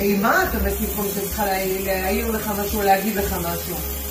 אימה אתה בסיכון שצריכה להעיר לך משהו, להגיד לך משהו.